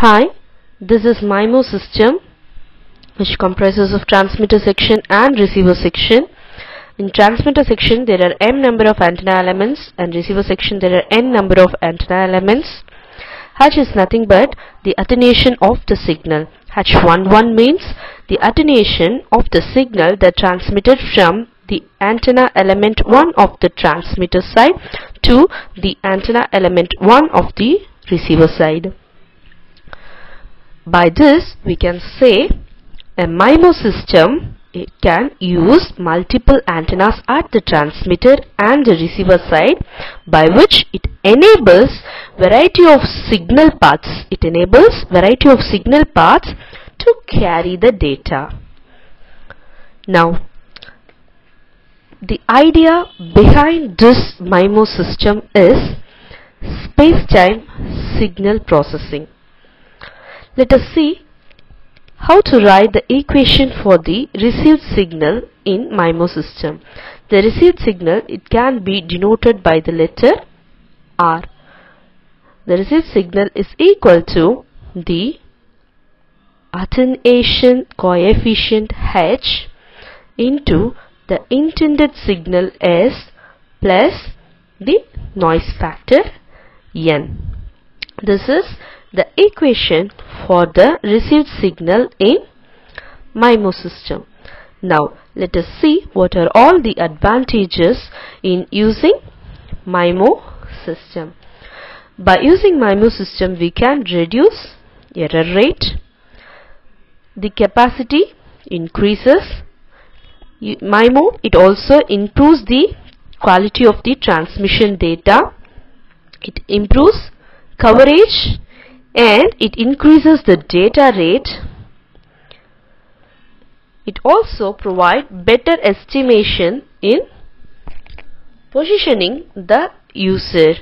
Hi, this is MIMO system which comprises of transmitter section and receiver section. In transmitter section there are m number of antenna elements and receiver section there are n number of antenna elements. H is nothing but the attenuation of the signal. H11 means the attenuation of the signal that transmitted from the antenna element 1 of the transmitter side to the antenna element 1 of the receiver side. By this we can say a MIMO system it can use multiple antennas at the transmitter and the receiver side by which it enables variety of signal paths. It enables variety of signal paths to carry the data. Now the idea behind this MIMO system is space-time signal processing let us see how to write the equation for the received signal in MIMO system. The received signal it can be denoted by the letter R. The received signal is equal to the attenuation coefficient H into the intended signal S plus the noise factor N. This is the equation for the received signal in MIMO system. Now let us see what are all the advantages in using MIMO system. By using MIMO system we can reduce error rate, the capacity increases, MIMO it also improves the quality of the transmission data, it improves coverage and it increases the data rate. It also provide better estimation in positioning the user